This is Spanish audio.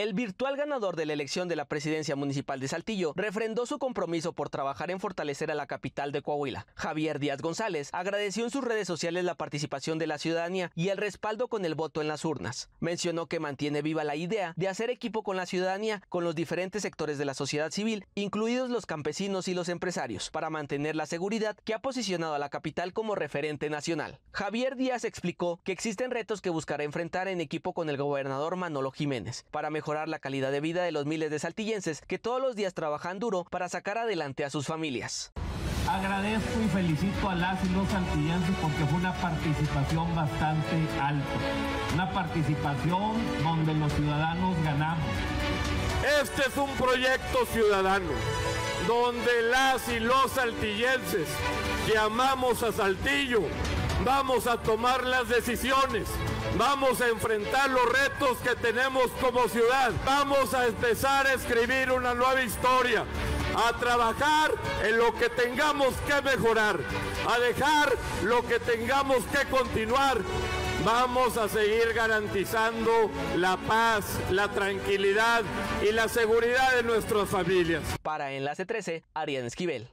El virtual ganador de la elección de la presidencia municipal de Saltillo refrendó su compromiso por trabajar en fortalecer a la capital de Coahuila. Javier Díaz González agradeció en sus redes sociales la participación de la ciudadanía y el respaldo con el voto en las urnas. Mencionó que mantiene viva la idea de hacer equipo con la ciudadanía, con los diferentes sectores de la sociedad civil, incluidos los campesinos y los empresarios, para mantener la seguridad que ha posicionado a la capital como referente nacional. Javier Díaz explicó que existen retos que buscará enfrentar en equipo con el gobernador Manolo Jiménez para la calidad de vida de los miles de saltillenses que todos los días trabajan duro para sacar adelante a sus familias. Agradezco y felicito a las y los saltillenses porque fue una participación bastante alta, una participación donde los ciudadanos ganamos. Este es un proyecto ciudadano donde las y los saltillenses que amamos a Saltillo vamos a tomar las decisiones Vamos a enfrentar los retos que tenemos como ciudad. Vamos a empezar a escribir una nueva historia. A trabajar en lo que tengamos que mejorar. A dejar lo que tengamos que continuar. Vamos a seguir garantizando la paz, la tranquilidad y la seguridad de nuestras familias. Para Enlace 13, Ariane Esquivel.